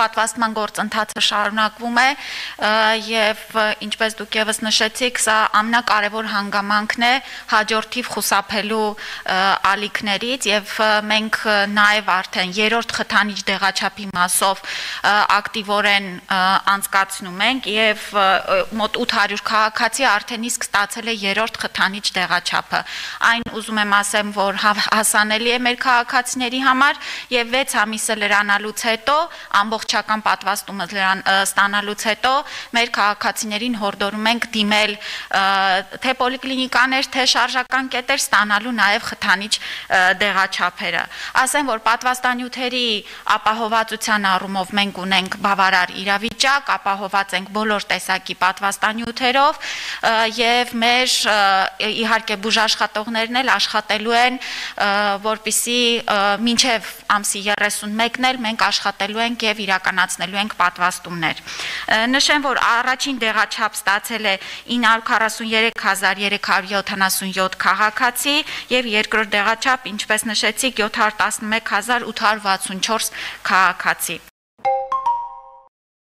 պատվաստման գործընթացը շարունակվում է եւ ինչպես դուք եւս նշեցիք, սա ամենակարևոր հանգամանքն է հաջորդիվ խուսափելու ալիքներից եւ մենք նաեւ արդեն երրորդ խթանիչ դեղաչափի մասով ակտիվորեն անցկացնում ենք եւ մոտ 800 քաղաքացի արդեն իսկ ստացել է երրորդ խթանիչ դեղաչափը։ Այն ուզում եմ ասեմ, որ հասանելի է մեր քաղաքացիների համար եւ 6 ամիսը լրանալուց հետո ամբողջական պատվաստումը լրան ստանալուց հետո մեր քաղաքացիներին հորդորում ենք դիմել թե պոլիկլինիկաներ, թե շարժական կետեր ստանալու նաեւ խթանիչ դեղաչափերը։ Ասեմ, որ պատվաստանյութերի ապահովվածության առումով մենք ունենք բավարար իրավիճակ, ապահոված ենք բոլոր տեսակի պատվաստանյութերով եւ մեր իհարկե բուժաշխատողներն էլ աշխատելու են որպիսի մինչև ամսի 31-ն էլ մենք աշխատելու ենք եւ իրականացնելու ենք պատվաստումներ։ Նշեմ, որ առաջին դեղաչափ ստացել է 943377 քաղաքացի եւ երկրորդ դեղաչափ, ինչպես նշեցիք, 711864 քաղաքացի։